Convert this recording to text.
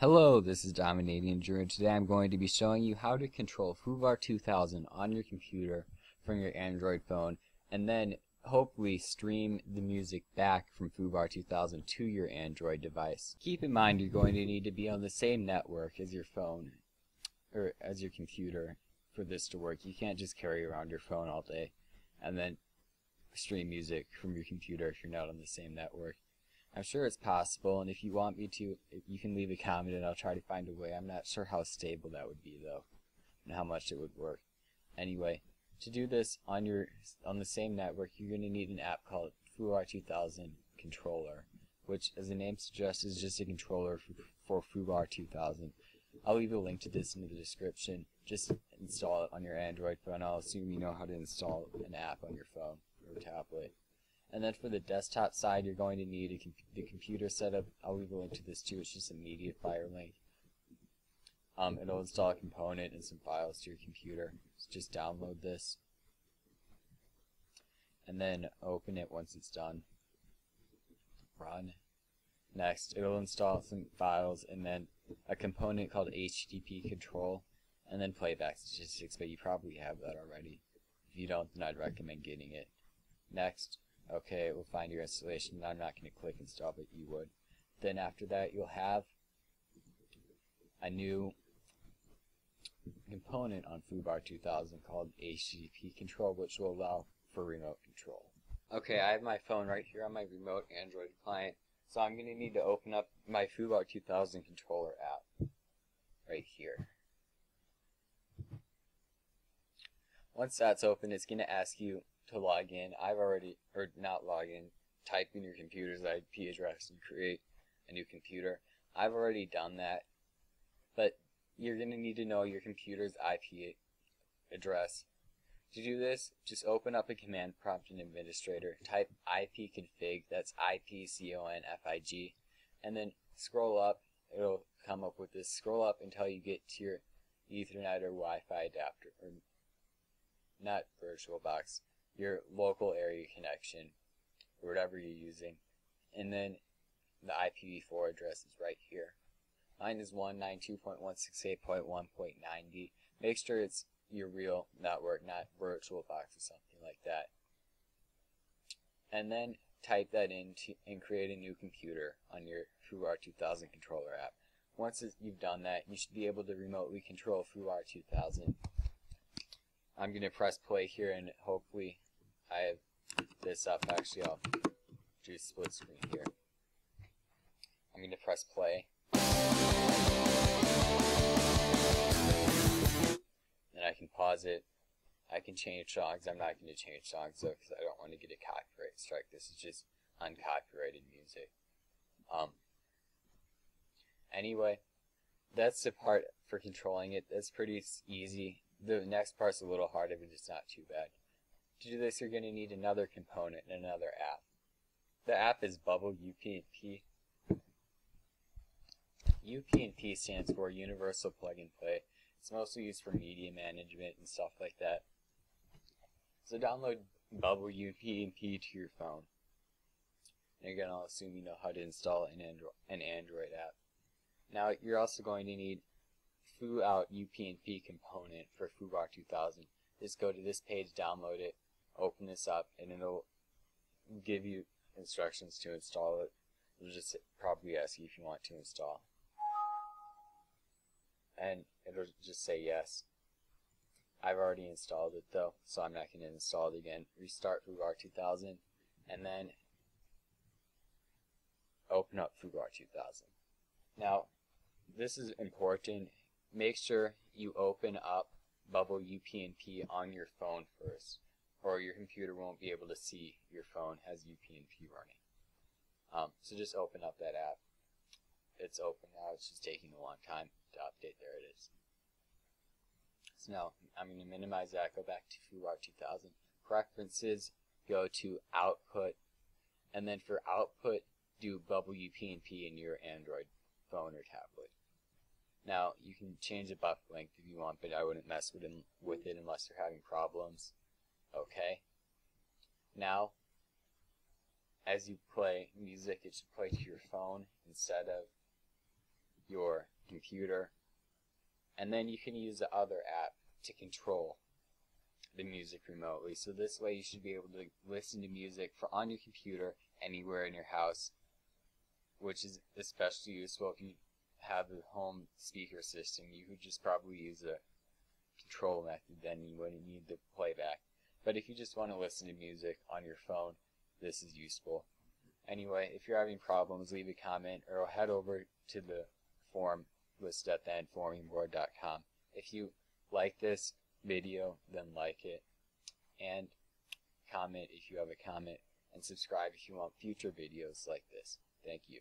Hello, this is Dominating Drew, and today I'm going to be showing you how to control FooBar 2000 on your computer from your Android phone, and then hopefully stream the music back from FooBar 2000 to your Android device. Keep in mind you're going to need to be on the same network as your phone, or as your computer, for this to work. You can't just carry around your phone all day and then stream music from your computer if you're not on the same network. I'm sure it's possible, and if you want me to, you can leave a comment and I'll try to find a way. I'm not sure how stable that would be though, and how much it would work. Anyway, to do this on your on the same network, you're going to need an app called FooBar 2000 Controller, which, as the name suggests, is just a controller for, for FooBar 2000. I'll leave a link to this in the description. Just install it on your Android phone. I'll assume you know how to install an app on your phone or tablet. And then for the desktop side, you're going to need com the computer setup. I'll leave a link to this too. It's just a Mediafire link. Um, it'll install a component and some files to your computer. So just download this. And then open it once it's done. Run. Next, it'll install some files and then a component called HTTP control and then playback statistics, but you probably have that already. If you don't, then I'd recommend getting it. Next, Okay, we'll find your installation. I'm not going to click install, but you would. Then after that, you'll have a new component on FooBar 2000 called HTTP control, which will allow for remote control. Okay, I have my phone right here on my remote Android client, so I'm going to need to open up my FooBar 2000 controller app right here. Once that's open, it's going to ask you to log in, I've already, or not log in, type in your computer's IP address and create a new computer. I've already done that, but you're going to need to know your computer's IP address. To do this, just open up a command prompt in Administrator, type ipconfig, that's ipconfig, and then scroll up, it'll come up with this. Scroll up until you get to your Ethernet or Wi-Fi adapter, or not VirtualBox your local area connection or whatever you're using. And then the IPv4 address is right here. Mine is 192.168.1.90. Make sure it's your real network, not VirtualBox or something like that. And then type that in to, and create a new computer on your FooBar 2000 controller app. Once you've done that, you should be able to remotely control FooBar 2000. I'm going to press play here and hopefully I have this up. Actually, I'll do split screen here. I'm going to press play. Then I can pause it. I can change songs. I'm not going to change songs though because I don't want to get a copyright strike. This is just uncopyrighted music. Um, anyway, that's the part for controlling it. That's pretty easy. The next part's a little harder, but it's not too bad. To do this, you're going to need another component and another app. The app is Bubble UPnP. UPnP stands for Universal Plug and Play. It's mostly used for media management and stuff like that. So download Bubble UPnP to your phone. And again, I'll assume you know how to install an Android, an Android app. Now, you're also going to need foo UPnP component for FooBar 2000. Just go to this page, download it, open this up and it'll give you instructions to install it. It'll just probably ask you if you want to install. And it'll just say yes. I've already installed it though, so I'm not going to install it again. Restart FooBar 2000 and then open up FooBar 2000. Now, this is important. Make sure you open up Bubble UPnP on your phone first or your computer won't be able to see your phone has UPnP running. Um, so just open up that app. It's open now. It's just taking a long time to update. There it is. So now I'm going to minimize that. Go back to FooBar 2000. Preferences. Go to Output. And then for Output, do Bubble UPnP in your Android phone or tablet. Now you can change the buffer length if you want, but I wouldn't mess with it unless you're having problems. Okay? Now, as you play music, it should play to your phone instead of your computer. And then you can use the other app to control the music remotely. So this way you should be able to listen to music for on your computer anywhere in your house, which is especially useful if you have a home speaker system. You could just probably use a control method, then you wouldn't need the playback. But if you just want to listen to music on your phone, this is useful. Anyway, if you're having problems, leave a comment or head over to the forum listed at theinformingboard.com. If you like this video, then like it and comment if you have a comment and subscribe if you want future videos like this. Thank you.